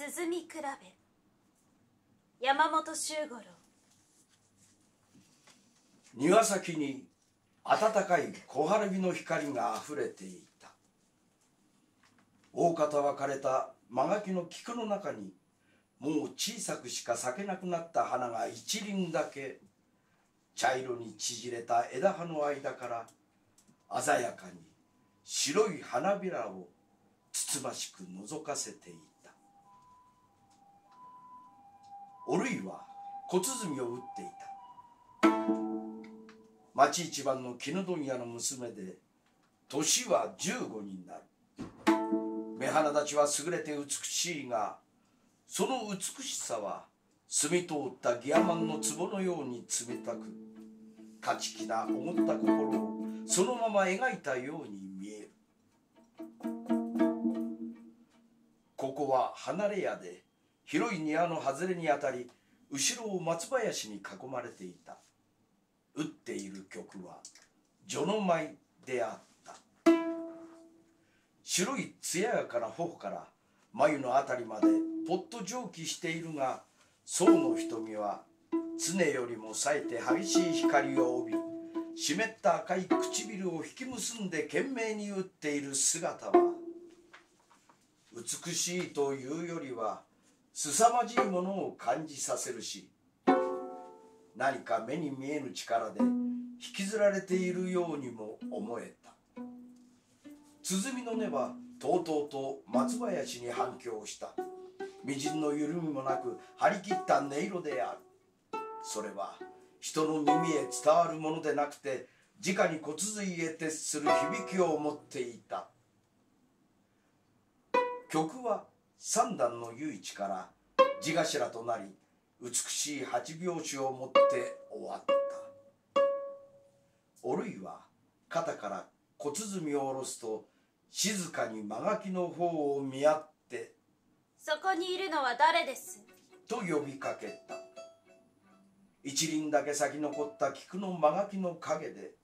涼み比べ。山本周五郎。庭先に暖かい小春日の光があふれていた。大方は枯れた間垣の菊の中にもう小さくしか咲けなくなった花が一輪だけ茶色に縮れた枝葉の間から鮮やかに白い花びらをつつましく覗かせていた。おるいは小鼓を打っていた。町一番の絹問屋の娘で年は15になる。目鼻立ちは優れて美しいがその美しさは澄み通ったギアマンの壺のように冷たく勝ち気な思った心をそのまま描いたように見える。ここは離れ屋で広い庭の外れにあたり後ろを松林に囲まれていた。打っている曲は序の舞であった。白い艶やかな頬から眉のあたりまでぽっと蒸気しているが宋の瞳は常よりも冴えて激しい光を帯び湿った赤い唇を引き結んで懸命に打っている姿は美しいというよりは凄まじいものを感じさせるし何か目に見えぬ力で引きずられているようにも思えた。鼓の音はとうとうと松林に反響した。みじんの緩みもなく張り切った音色である。それは人の耳へ伝わるものでなくて直に骨髄へ徹する響きを持っていた。曲は三段の唯一から地頭となり美しい八拍子を持って終わった。おるいは肩から小鼓を下ろすと静かに間垣の方を見合ってそこにいるのは誰です？と呼びかけた。一輪だけ咲き残った菊の間垣の陰で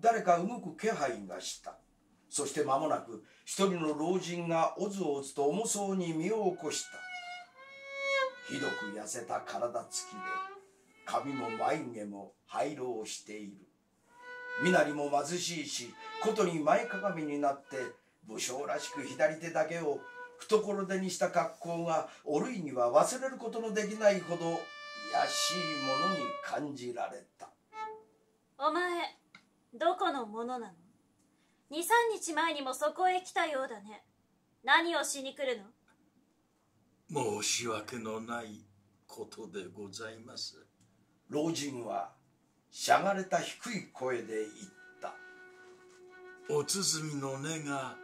誰か動く気配がしたそして間もなく一人の老人がおずおずと重そうに身を起こした。ひどく痩せた体つきで髪も眉毛も灰色をしている。身なりも貧しいしことに前かがみになって武将らしく左手だけを懐手にした格好がおるいには忘れることのできないほど卑しいものに感じられた。お前どこの者なの？23日前にもそこへ来たようだね。何をしに来るの？申し訳のないことでございます。老人はしゃがれた低い声で言った。お鼓の音が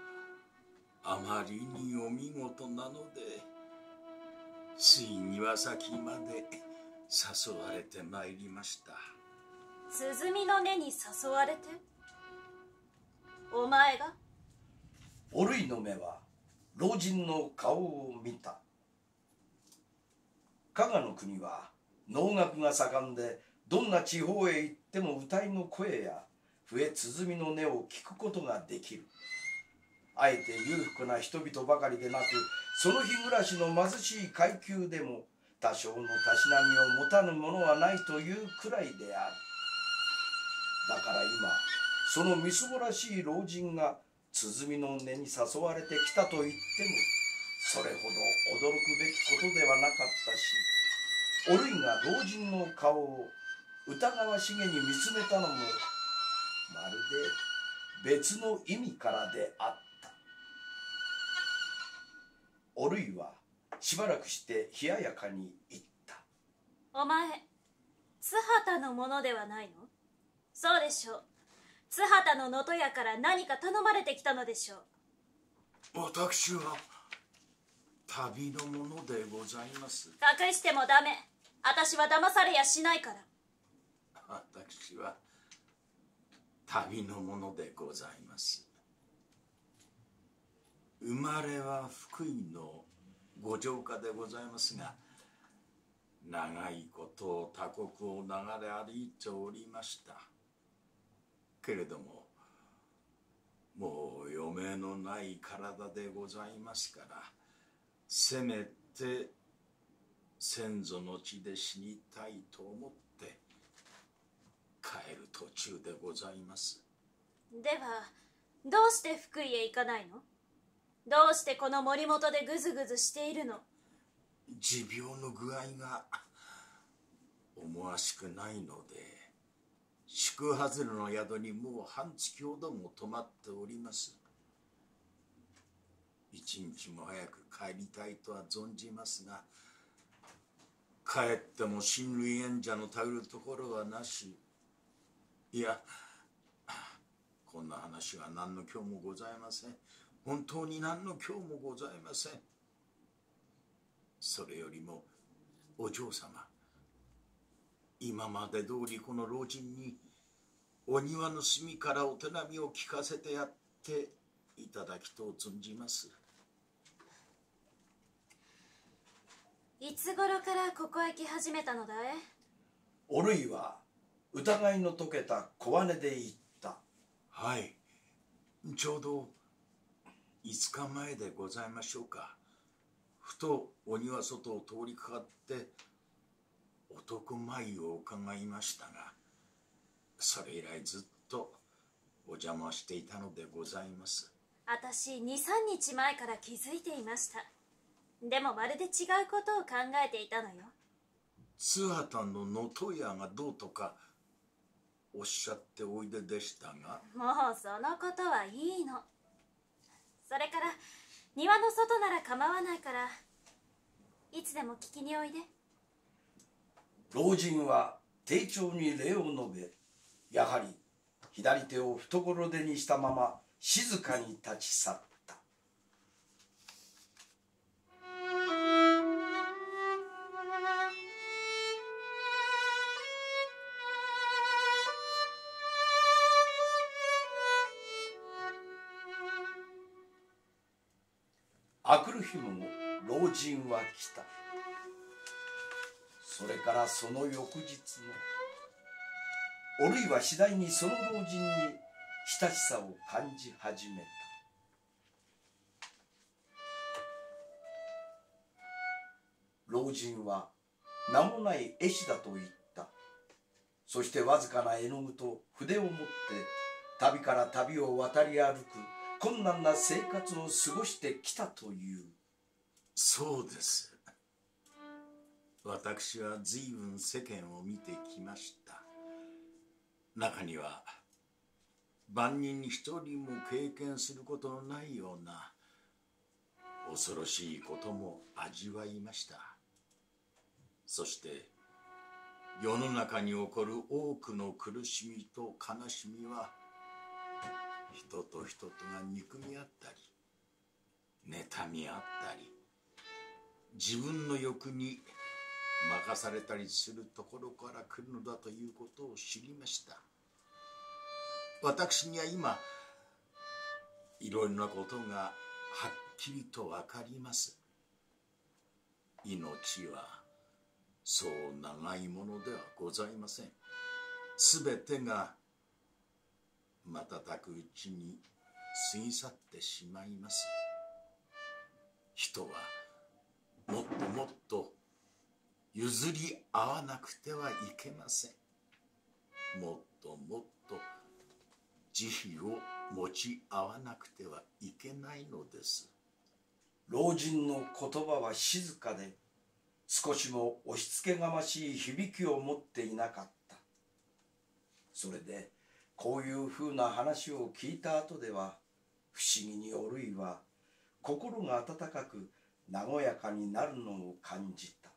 あまりにお見事なのでつい庭先まで誘われてまいりました。鼓の音に誘われて？お前が？おるいの目は老人の顔を見た。加賀の国は能楽が盛んでどんな地方へ行っても歌いの声や笛鼓の音を聞くことができる。あえて裕福な人々ばかりでなくその日暮らしの貧しい階級でも多少のたしなみを持たぬものはないというくらいである。だから今そのみすぼらしい老人が鼓の音に誘われてきたと言ってもそれほど驚くべきことではなかったしおるいが老人の顔を疑わしげに見つめたのもまるで別の意味からであった。おるいはしばらくして冷ややかに言った。お前津畑のものではないの？そうでしょう。津畑の能登屋から何か頼まれてきたのでしょう。私は旅のものでございます。隠してもダメ。私は騙されやしないから。私は旅のものでございます。生まれは福井のご城下でございますが長いことを他国を流れ歩いておりましたけれどももう余命のない体でございますからせめって先祖の地で死にたいと思って帰る途中でございます。ではどうして福井へ行かないの？どうしてこの森本でぐずぐずしているの？持病の具合が思わしくないので宿外れの宿にもう半月ほども泊まっております。一日も早く帰りたいとは存じますが帰っても親類縁者の頼るところはなし。いやこんな話は何の今日もございません。本当に何の今日もございません。それよりもお嬢様今まで通りこの老人にお庭の隅からお手並みを聞かせてやっていただきと存じます。いつ頃からここへ来始めたのだい？おるいは疑いの解けた小金で言った。はい。ちょうど5日前でございましょうか。ふとお庭外を通りかかって男前を伺いましたがそれ以来ずっとお邪魔していたのでございます。私23日前から気づいていました。でもまるで違うことを考えていたのよ。津畑の能登屋がどうとかおっしゃっておいででしたが。もうそのことはいいの。それから庭の外なら構わないからいつでも聞きにおいで老人は丁重に礼を述べやはり左手を懐手にしたまま静かに立ち去った。あくる日も老人は来た。それからその翌日のおるいは次第にその老人に親しさを感じ始めた。老人は名もない絵師だと言った。そしてわずかな絵の具と筆を持って旅から旅を渡り歩く困難な生活を過ごしてきたという。そうです。私は随分世間を見てきました。中には万人に一人も経験することのないような恐ろしいことも味わいました。そして世の中に起こる多くの苦しみと悲しみは人と人とが憎み合ったり妬み合ったり自分の欲に任されたりするところから来るのだということを知りました。私には今いろいろなことがはっきりと分かります。命はそう長いものではございません。すべてが瞬くうちに過ぎ去ってしまいます。人はもっともっと譲り合わなくてはいけません。もっともっと慈悲を持ち合わなくてはいけないのです。老人の言葉は静かで少しも押し付けがましい響きを持っていなかった。それでこういうふうな話を聞いた後では不思議におるいは心が温かく和やかになるのを感じた。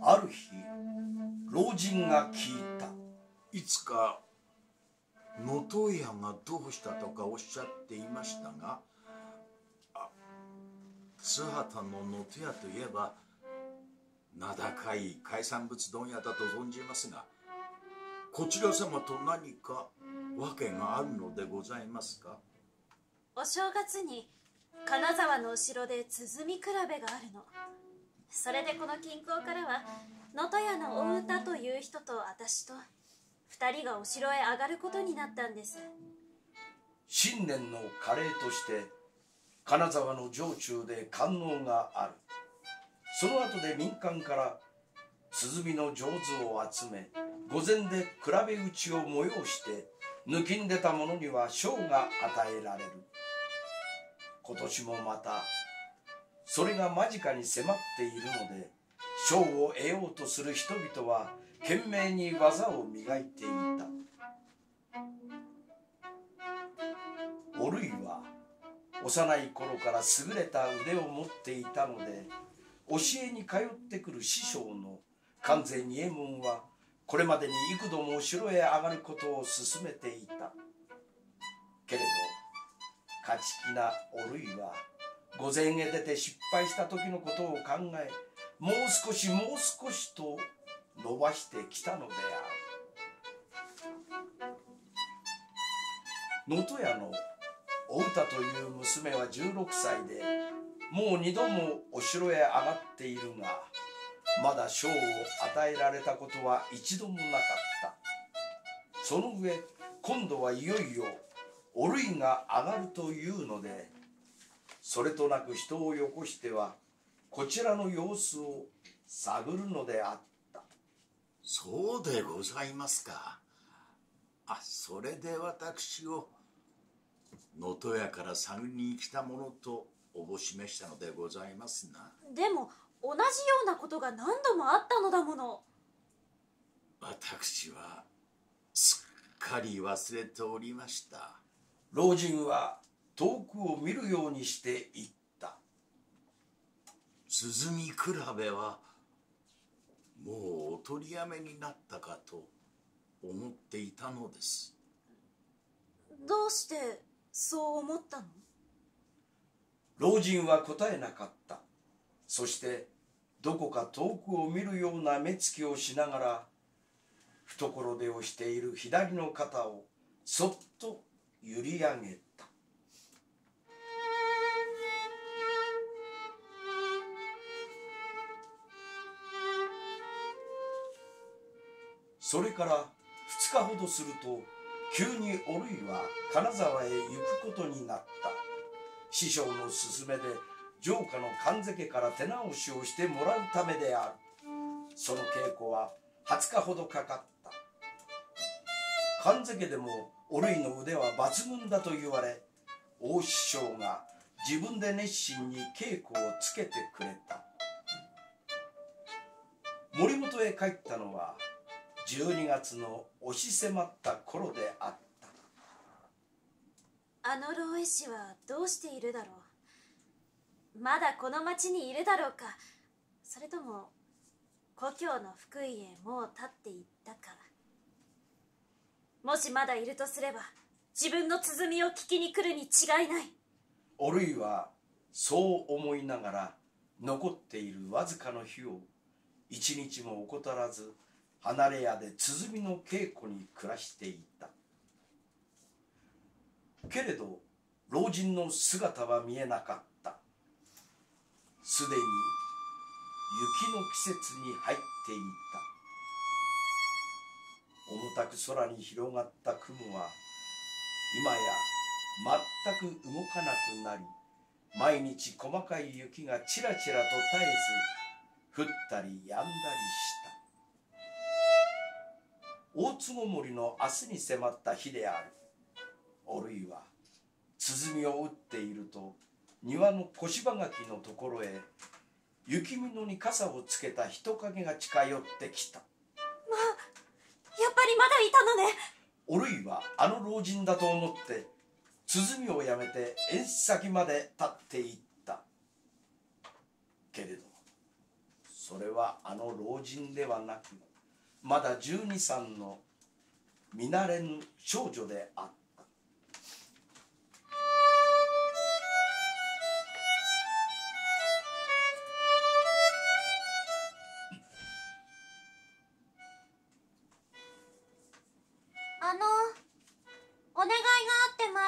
ある日老人が聞いた。いつか能登屋がどうしたとかおっしゃっていましたがあ津畑の能登屋といえば名高い海産物問屋だと存じますがこちら様と何か訳があるのでございますか？お正月に金沢のお城で鼓比べがあるの。それでこの近郊からは能登屋のお歌という人と私と二人がお城へ上がることになったんです。新年のカレーとして金沢の城中で観音がある。その後で民間から鼓の上手を集め御前で比べ打ちを催して抜きんでた者には賞が与えられる。今年もまたそれが間近に迫っているので賞を得ようとする人々は懸命に技を磨いていた。おるいは幼い頃から優れた腕を持っていたので教えに通ってくる師匠の関西仁右衛門はこれまでに幾度もお城へ上がることを勧めていた。けれど勝ち気なおるいは御前へ出て失敗した時のことを考えもう少しもう少しと伸ばしてきたのである。能登屋のお歌という娘は16歳でもう二度もお城へ上がっているがまだ賞を与えられたことは一度もなかった。その上今度はいよいよおるいが上がるというのでそれとなく人をよこしてはこちらの様子を探るのであった。そうでございますか。あそれで私を能登屋から探りに来たものとおぼしめしたのでございますな。でも同じようなことが何度もあったのだもの。私はすっかり忘れておりました老人は遠くを見るようにして言った。鼓比べはもうお取りやめになったかと思っていたのです。どうしてそう思ったの？老人は答えなかった。そしてどこか遠くを見るような目つきをしながら懐手をしている左の肩をそっと揺り上げたそれから2日ほどすると急におるいは金沢へ行くことになった師匠の勧めで城下の神瀬家から手直しをしてもらうためであるその稽古は20日ほどかかった神瀬家でもおるいの腕は抜群だと言われ大師匠が自分で熱心に稽古をつけてくれた。森本へ帰ったのは12月の押し迫った頃であった。あの老絵師はどうしているだろう？まだこの町にいるだろうか？それとも故郷の福井へもう立っていったか？もしまだいるとすれば自分の鼓を聞きに来るに違いない。おるいはそう思いながら残っているわずかの日を一日も怠らず離れ屋で鼓の稽古に暮らしていた。けれど老人の姿は見えなかった。すでに雪の季節に入っていた。重たく空に広がった雲は今や全く動かなくなり毎日細かい雪がちらちらと絶えず降ったりやんだりした。大津ごもりの明日に迫った日である。おるいは鼓を打っていると庭の小芝垣のところへ雪見野に傘をつけた人影が近寄ってきた。ぱりまだいたのね。おるいはあの老人だと思って鼓をやめて縁先まで立っていったけれどそれはあの老人ではなくまだ十二三の見慣れぬ少女であった。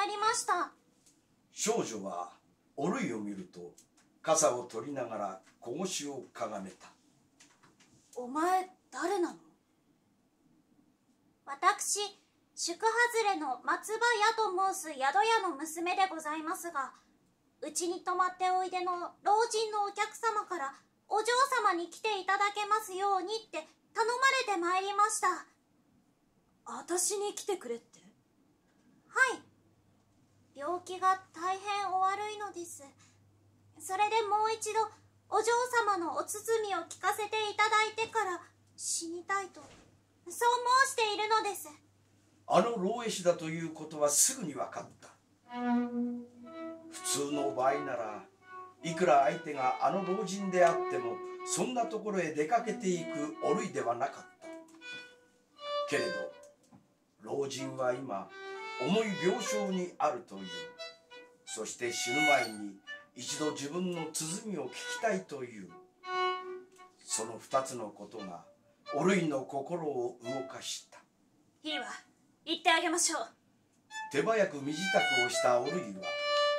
あって参りました。少女はおるいを見ると傘を取りながら小腰をかがめた。お前誰なの？私宿外れの松葉屋と申す宿屋の娘でございますがうちに泊まっておいでの老人のお客様からお嬢様に来ていただけますようにって頼まれてまいりました。は私に来てくれって？い病気が大変お悪いのです。それでもう一度お嬢様のお包みを聞かせていただいてから死にたいとそう申しているのです。あの老絵師だということはすぐに分かった。普通の場合ならいくら相手があの老人であってもそんなところへ出かけていくおるいではなかった。けれど老人は今重い病床にあるという。そして死ぬ前に一度自分の鼓を聞きたいという。その二つのことがおるいの心を動かした。いいわ言ってあげましょう。手早く身支度をしたオルイは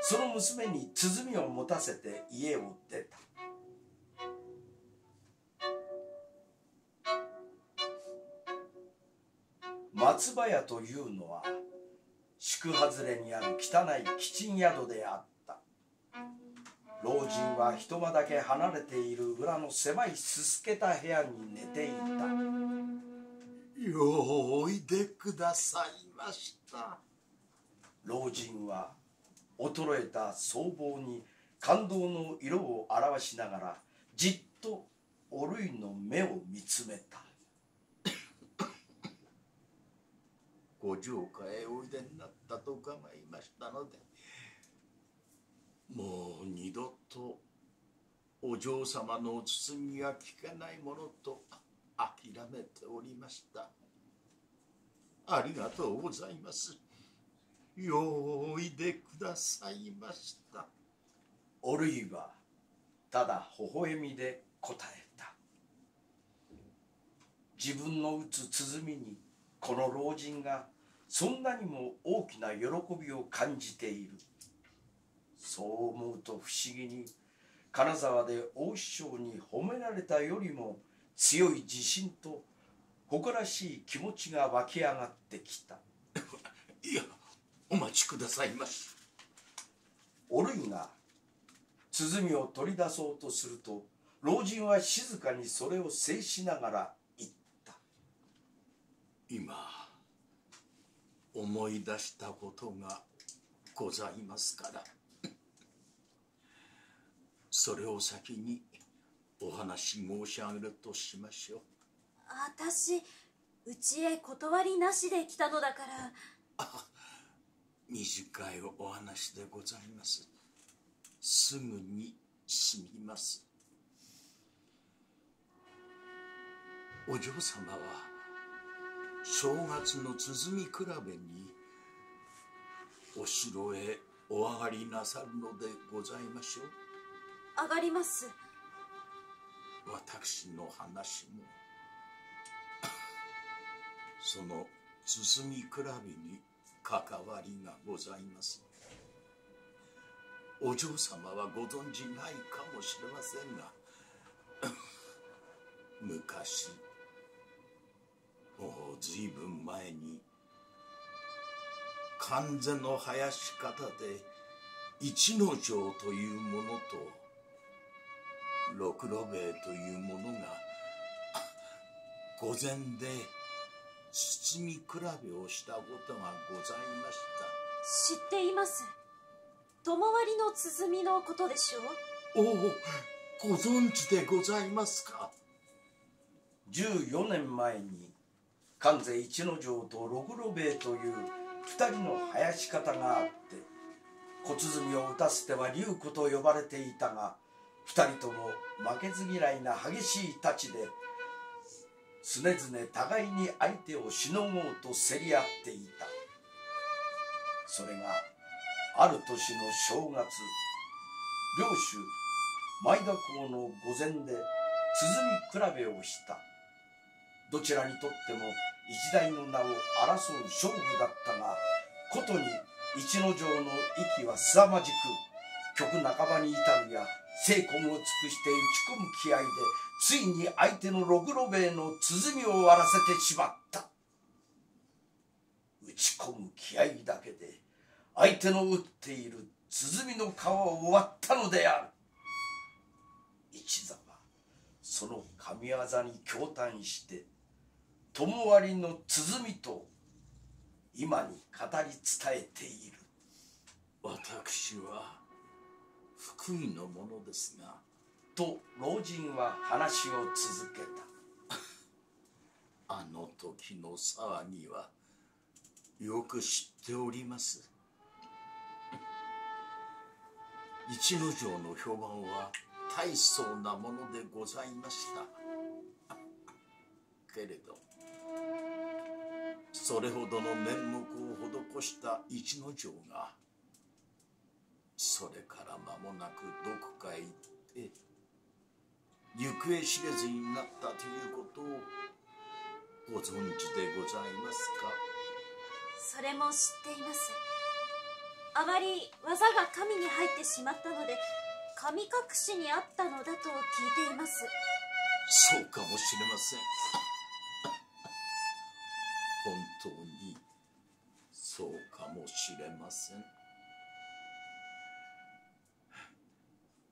その娘に鼓を持たせて家を出た。松葉屋というのは宿外れにある汚いキチン宿であった。老人は一間だけ離れている裏の狭いすすけた部屋に寝ていた。ようおいでくださいました。老人は衰えた僧帽に感動の色を表しながらじっとおるいの目を見つめたご城下へおいでになったと伺いましたのでもう二度とお嬢様のお包みが聞けないものと諦めておりました。ありがとうございます。ようおいでくださいました。おるいはただ微笑みで答えた。自分の打つ鼓にこの老人がそんなにも大きな喜びを感じている。そう思うと不思議に金沢で大師匠に褒められたよりも強い自信と誇らしい気持ちが湧き上がってきた。いやお待ちくださいまし。おるいが鼓を取り出そうとすると老人は静かにそれを制しながら今思い出したことがございますから。それを先にお話し申し上げるとしましょう。私うちへ断りなしで来たのだから。短いお話でございます。すぐに済みます。お嬢様は正月の鼓比べにお城へお上がりなさるのでございましょう。上がります。私の話も。その鼓比べに関わりがございます。お嬢様はご存じないかもしれませんが 昔随分前に完全の生やし方で一之丞というものと六路兵衛というものが御前で包み比べをしたことがございまし知っています。友割の鼓のことでしょう？たおおご存知でございますか？14年前に関西一之丞と六路兵衛という二人の生やし方があって小鼓を打たせては龍子と呼ばれていたが二人とも負けず嫌いな激しい太刀で常々互いに相手をしのごうと競り合っていた。それがある年の正月領主前田公の御前で鼓比べをした。どちらにとっても一代の名を争う勝負だったがことに一之丞の息は凄まじく曲半ばに至るや精魂を尽くして打ち込む気合でついに相手の六路兵衛の鼓を割らせてしまった。打打ち込む気合だけで相手の打っている鼓の皮を割ったのである。一座はその神業に驚嘆して友割の鼓と今に語り伝えている。私は福井のものですがと老人は話を続けた。あの時の騒ぎはよく知っております。一ノ城の評判は大層なものでございました。けれどそれほどの面目を施した一ノ城がそれから間もなくどこかへ行って行方知れずになったということをご存知でございますか？それも知っています。あまり技が神に入ってしまったので神隠しにあったのだと聞いています。そうかもしれませんしれません。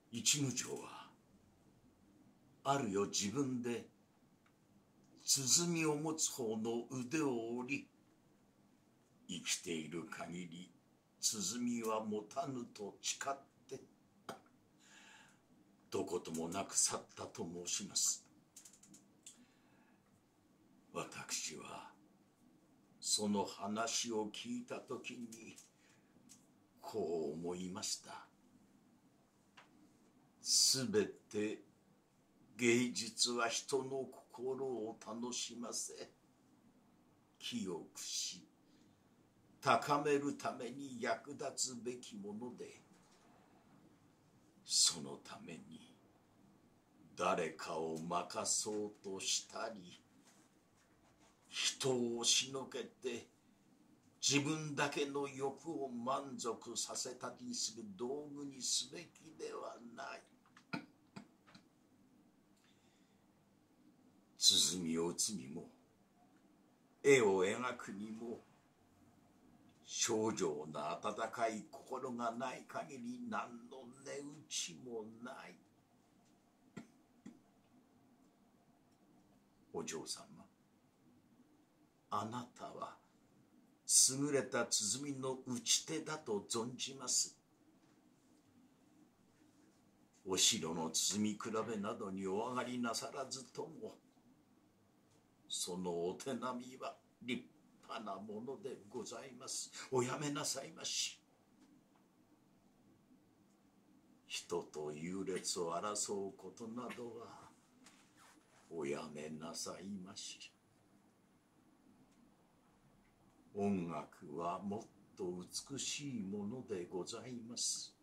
一無城はあるよ自分で鼓を持つ方の腕を折り生きている限り鼓は持たぬと誓ってどこともなく去ったと申します。私はその話を聞いた時にこう思いました。すべて芸術は人の心を楽しませ清くし高めるために役立つべきものでそのために誰かを任そうとしたり人を押しのけて自分だけの欲を満足させたりする道具にすべきではない。鼓を打つにも絵を描くにも少女な温かい心がない限り何の値打ちもない。お嬢様あなたは優れた鼓の打ち手だと存じます。お城の包み比べなどにお上がりなさらずともそのお手並みは立派なものでございます。おやめなさいまし。人と優劣を争うことなどはおやめなさいまし。音楽はもっと美しいものでございます。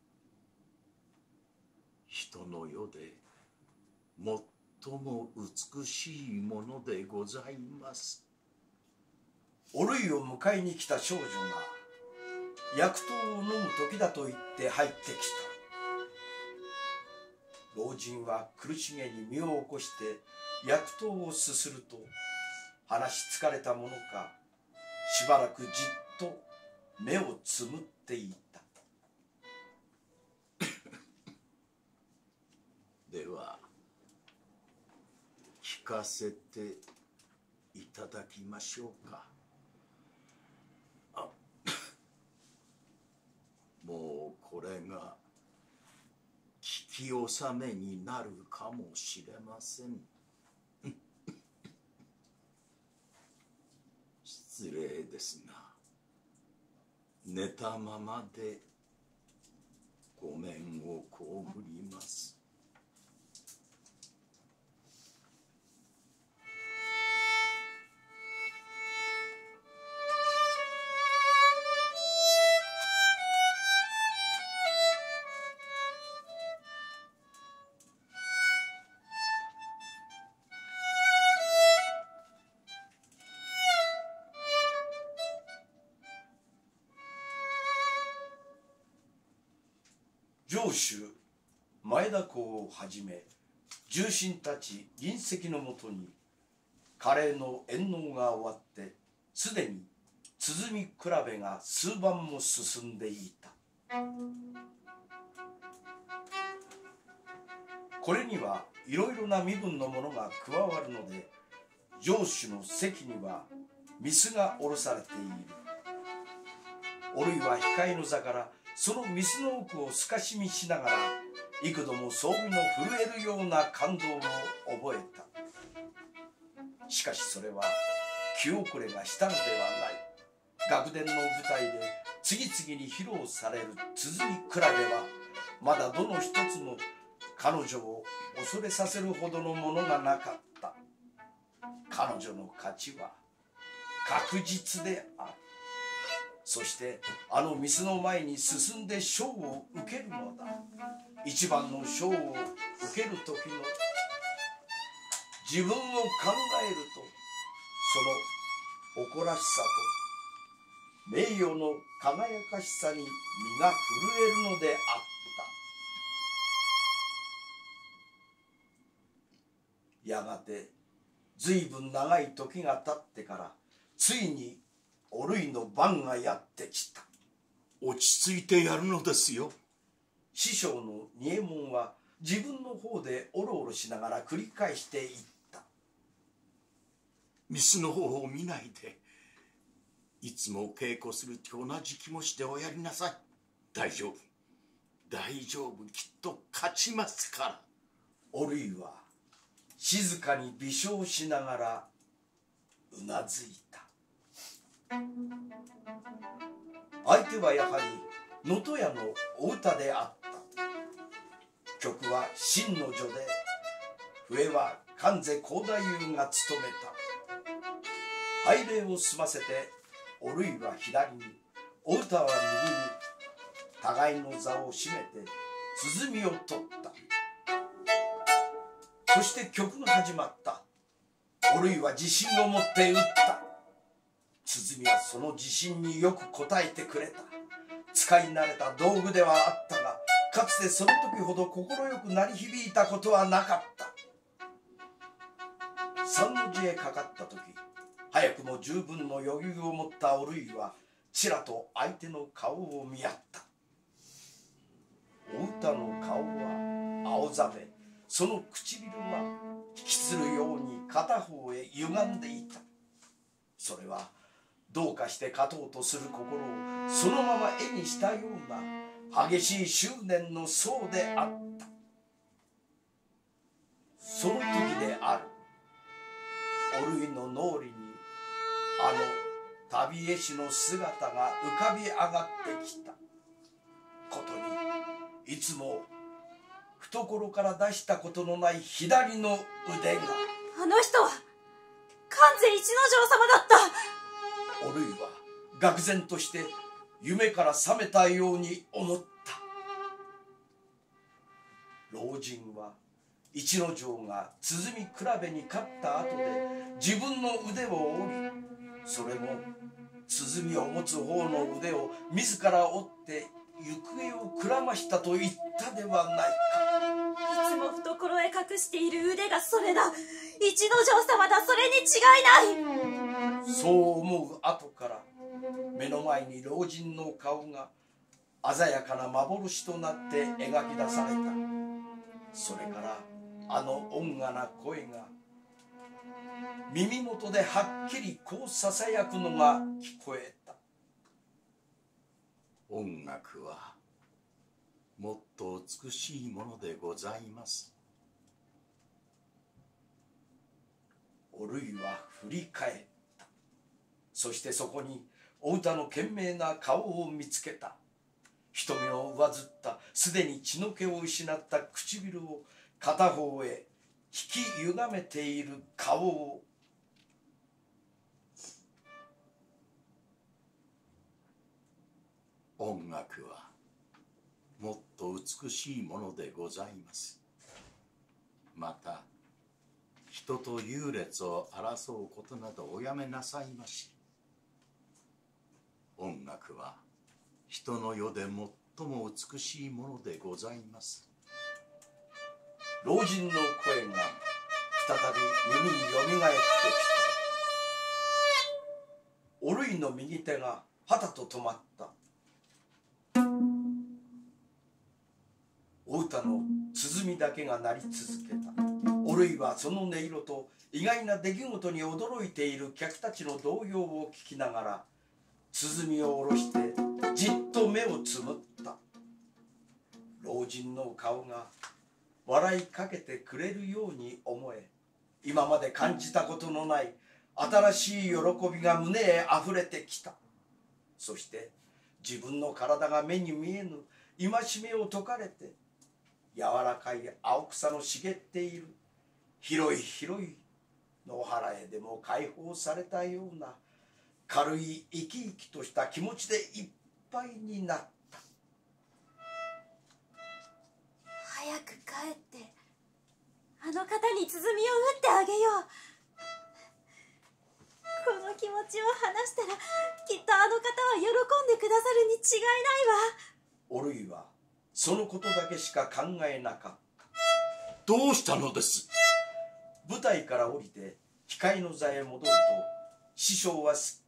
人の世で最も美しいものでございます。おるいを迎えに来た少女が薬湯を飲む時だと言って入ってきた。老人は苦しげに身を起こして薬湯をすすると話し疲れたものかしばらくじっと目をつむっていた。では聞かせていただきましょうか。あ もうこれが聞き納めになるかもしれません。失礼ですが寝たままでごめんを被ります。州前田公をはじめ重臣たち銀石のもとにカレーの宴納が終わってすでに鼓比べが数番も進んでいた。これにはいろいろな身分の者が加わるので城主の席にはミスが下ろされている。おるいは控えの座からそのミスの奥を透かし見しながら幾度も装備の震えるような感動を覚えた。しかしそれは気遅れがしたのではない。学殿の舞台で次々に披露される鼓比べはまだどの一つも彼女を恐れさせるほどのものがなかった。彼女の勝ちは確実である。そしてあのミスの前に進んで賞を受けるのだ。一番の賞を受ける時の自分を考えるとその誇らしさと名誉の輝かしさに身が震えるのであった。やがて随分長い時が経ってからついにおるいの番がやってきた。落ち着いてやるのですよ。師匠の仁右衛門は自分の方でおろおろしながら繰り返していった。ミスの方を見ないでいつも稽古すると同じ気持ちでおやりなさい。大丈夫。大丈夫。きっと勝ちますから。おるいは静かに微笑しながらうなずいた相手はやはり能登屋のお歌であった。曲は真の女で。笛は関西高太夫が務めた。拝礼を済ませておるいは左に。お歌は右に。互いの座を占めて鼓を取った。そして曲が始まった。おるいは自信を持って打った。鼓はその自信によく応えてくれた。使い慣れた道具ではあったがかつてその時ほど快く鳴り響いたことはなかった。三の字へかかった時早くも十分の余裕を持ったおるいはちらと相手の顔を見合った。お歌の顔は青ざめその唇は引きつるように片方へ歪んでいた。それはどうかして勝とうとする心をそのまま絵にしたような激しい執念の層であった。その時である。おるいの脳裏にあの旅絵師の姿が浮かび上がってきた。ことにいつも懐から出したことのない左の腕が。あの人は関西一之丞様だった。おるいは愕然として夢から覚めたように思った。老人は一之丞が鼓比べに勝った後で自分の腕を折りそれも鼓を持つ方の腕を自ら折って行方をくらましたと言ったではないか。いつも懐へ隠している腕がそれだ。一之丞様だ。それに違いない。そう思う後から目の前に老人の顔が鮮やかな幻となって描き出された。それからあの恩雅な声が耳元ではっきりこうささやくのが聞こえた。音楽はもっと美しいものでございます。おるいは振り返ったそしてそこにお歌の懸命な顔を見つけた。瞳を上ずったすでに血の気を失った唇を片方へ引き歪めている顔を。音楽はもっと美しいものでございます。また人と優劣を争うことなどおやめなさいまし。音楽は人の世で最も美しいものでございます。老人の声が再び耳によみがえってきた。おるいの右手がはたと止まった。お歌の鼓だけが鳴り続けた。おるいはその音色と意外な出来事に驚いている客たちの動揺を聞きながら鼓を下ろしてじっと目をつむった。老人の顔が笑いかけてくれるように思え今まで感じたことのない新しい喜びが胸へあふれてきた。そして自分の体が目に見えぬ戒めを解かれて柔らかい青草の茂っている広い広い野原へでも解放されたような軽い生き生きとした気持ちでいっぱいになった。早く帰ってあの方に鼓を打ってあげよう。この気持ちを話したらきっとあの方は喜んでくださるに違いないわ。オルイはそのことだけしか考えなかった。どうしたのです？舞台から降りて控えの座へ戻ると師匠はすっ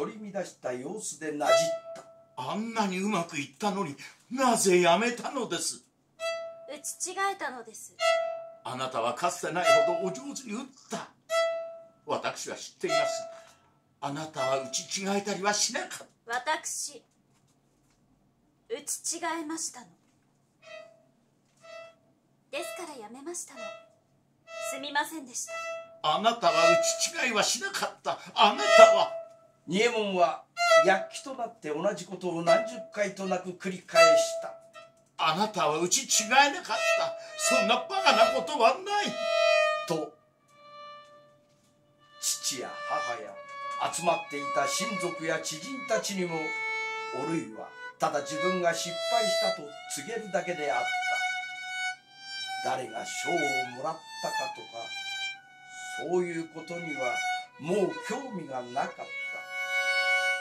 取り乱した様子でなじった。あんなにうまくいったのになぜやめたのです？打ち違えたのです。あなたはかつてないほどお上手に打った。私は知っています。あなたは打ち違えたりはしなかった。私打ち違えましたの。ですからやめましたの。すみませんでした。あなたは打ち違いはしなかった。あなたは仁右衛門は躍起となって同じことを何十回となく繰り返した。あなたは打ち違えなかった。そんなバカなことはない。と父や母や集まっていた親族や知人たちにもおるいはただ自分が失敗したと告げるだけであった。誰が賞をもらったかとかそういうことにはもう興味がなかった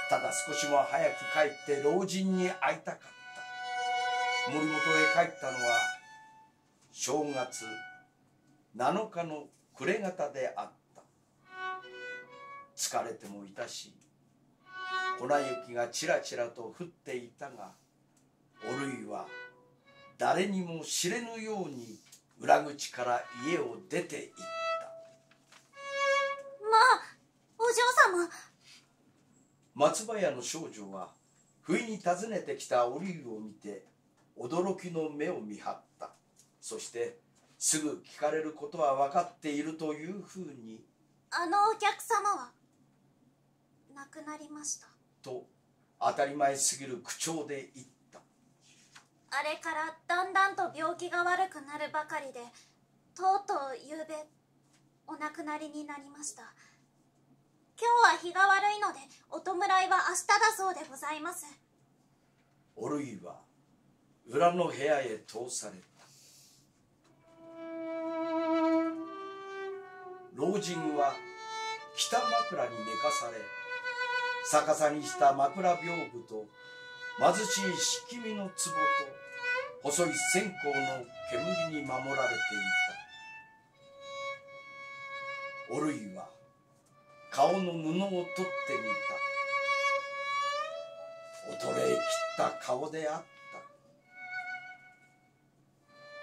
ただ少しも早く帰って老人に会いたかった。森本へ帰ったのは正月7日の暮れ方であった。疲れてもいたし粉雪がちらちらと降っていたがおるいは誰にも知れぬように裏口から家を出て行った。松葉屋の少女は不意に訪ねてきたおりを見て驚きの目を見張った。そしてすぐ聞かれることは分かっているというふうにあのお客様は亡くなりました。と当たり前すぎる口調で言った。あれからだんだんと病気が悪くなるばかりでとうとうゆうべお亡くなりになりました今日は日が悪いのでお弔いは明日だそうでございます。おるいは裏の部屋へ通された。老人は北枕に寝かされ逆さにした枕屏風と貧しい敷き身の壺と細い線香の煙に守られていた。おるいは顔の布を取ってみた。衰え切った顔であった。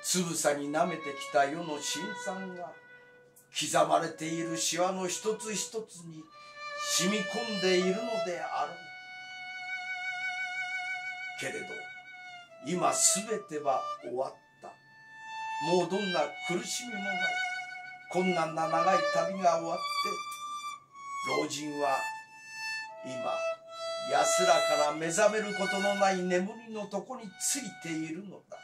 つぶさに舐めてきた世の辛酸が刻まれているシワの一つ一つに染み込んでいるのであろうけれど今すべては終わった。もうどんな苦しみもない。困難な長い旅が終わって老人は今安らかな目覚めることのない眠りのとこについているのだ。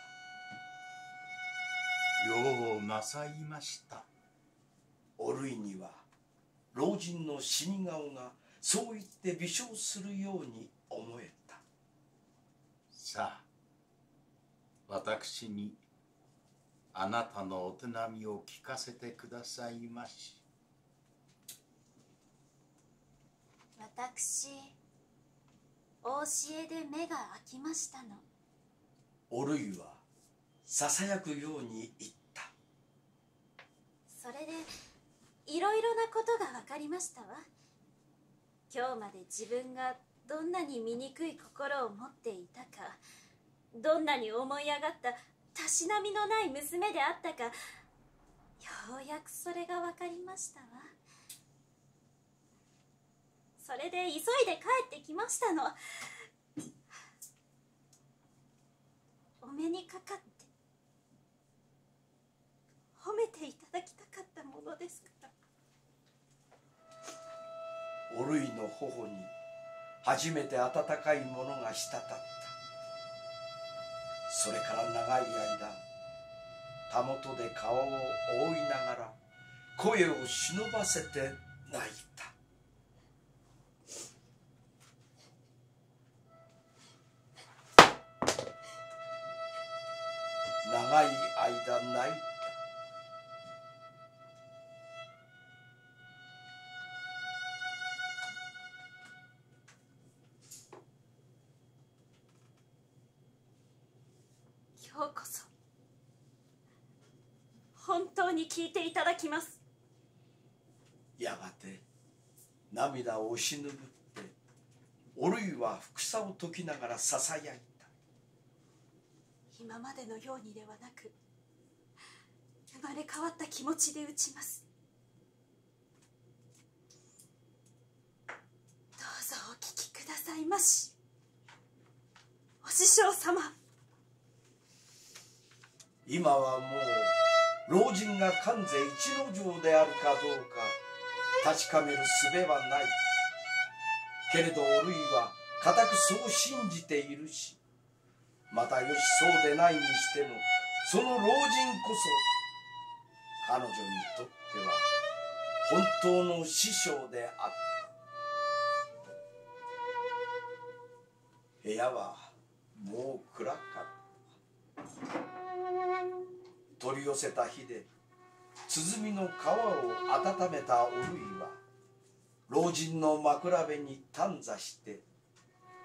ようなさいました。おるいには老人の死に顔がそう言って微笑するように思えた。さあ私にあなたのお手並みを聞かせてくださいまし私お教えで目が開きましたの。おるいはささやくように言った。それでいろいろなことが分かりましたわ。今日まで自分がどんなに醜い心を持っていたかどんなに思い上がったたしなみのない娘であったかようやくそれが分かりましたわそれで急いで帰ってきましたの。お目にかかって褒めていただきたかったものですから。おるいの頬に初めて温かいものが滴った。それから長い間たもとで顔を覆いながら声を忍ばせて泣いた。長い間泣い。た今日こそ。本当に聞いていただきます。やがて涙を押し拭っておるいはふくさを解きながらささやいた今までのようにではなく生まれ変わった気持ちで打ちます。どうぞお聞きくださいまし。お師匠様。今はもう老人が関西一之丞であるかどうか確かめる術はない。けれどおるいは固くそう信じているしまたよしそうでないにしてもその老人こそ彼女にとっては本当の師匠であった。部屋はもう暗かった。取り寄せた火で鼓の皮を温めたおるいは老人の枕辺に短座して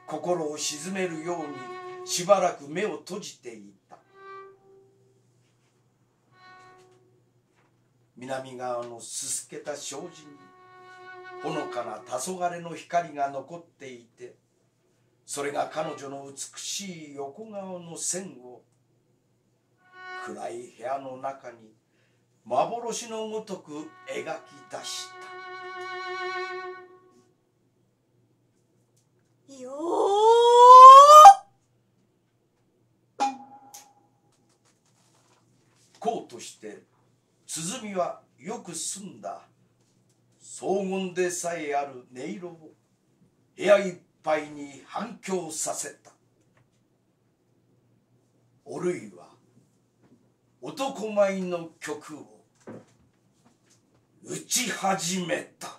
心を鎮めるようにしばらく目を閉じていた。南側のすすけた障子にほのかな黄昏の光が残っていてそれが彼女の美しい横顔の線を暗い部屋の中に幻のごとく描き出した。よこうとして鼓はよく澄んだ。荘厳でさえある音色を部屋いっぱいに反響させた。おるいは男前の曲を打ち始めた。